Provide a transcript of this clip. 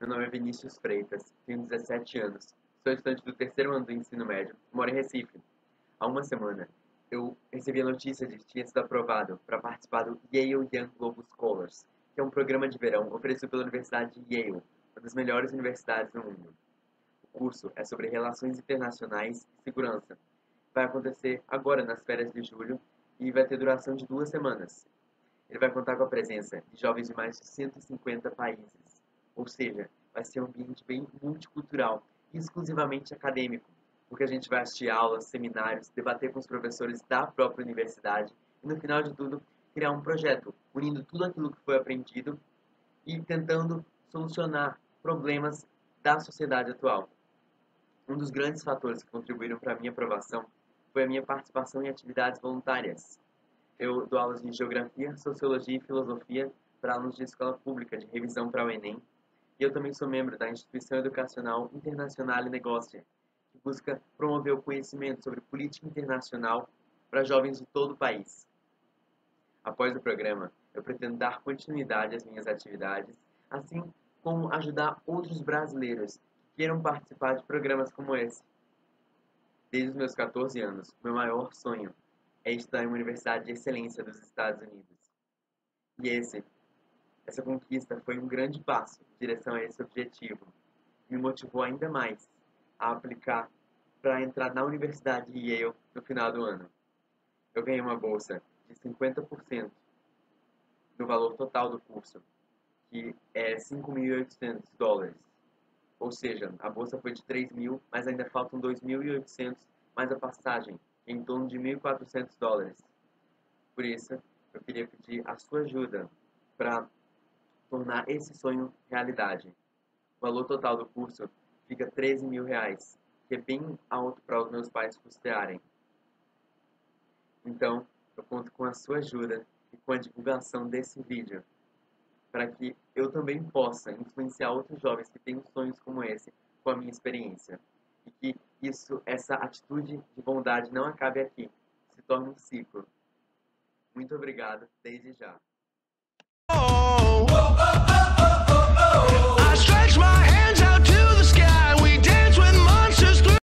Meu nome é Vinícius Freitas, tenho 17 anos, sou estudante do terceiro ano do ensino médio moro em Recife. Há uma semana, eu recebi a notícia de que tinha sido aprovado para participar do Yale Young Global Scholars, que é um programa de verão oferecido pela Universidade de Yale, uma das melhores universidades do mundo. O curso é sobre relações internacionais e segurança. Vai acontecer agora nas férias de julho e vai ter duração de duas semanas. Ele vai contar com a presença de jovens de mais de 150 países, ou seja, vai ser um ambiente bem multicultural exclusivamente acadêmico, porque a gente vai assistir aulas, seminários, debater com os professores da própria universidade e, no final de tudo, criar um projeto unindo tudo aquilo que foi aprendido e tentando solucionar problemas da sociedade atual. Um dos grandes fatores que contribuíram para a minha aprovação foi a minha participação em atividades voluntárias. Eu dou aulas de Geografia, Sociologia e Filosofia para alunos de escola pública de revisão para o Enem. E eu também sou membro da Instituição Educacional Internacional Negócia, que busca promover o conhecimento sobre política internacional para jovens de todo o país. Após o programa, eu pretendo dar continuidade às minhas atividades, assim como ajudar outros brasileiros que queiram participar de programas como esse. Desde os meus 14 anos, meu maior sonho é estudar em uma universidade de excelência dos Estados Unidos. E esse, essa conquista foi um grande passo em direção a esse objetivo. Me motivou ainda mais a aplicar para entrar na Universidade de Yale no final do ano. Eu ganhei uma bolsa de 50% no valor total do curso, que é 5.800 dólares. Ou seja, a bolsa foi de 3 mil, mas ainda faltam 2.800 mais a passagem, em torno de 1.400 dólares. Por isso, eu queria pedir a sua ajuda para tornar esse sonho realidade. O valor total do curso fica 13 mil reais, que é bem alto para os meus pais custearem. Então, eu conto com a sua ajuda e com a divulgação desse vídeo para que eu também possa influenciar outros jovens que têm sonhos como esse com a minha experiência. E que isso, essa atitude de bondade não acabe aqui, se torne um ciclo. Muito obrigado, desde já.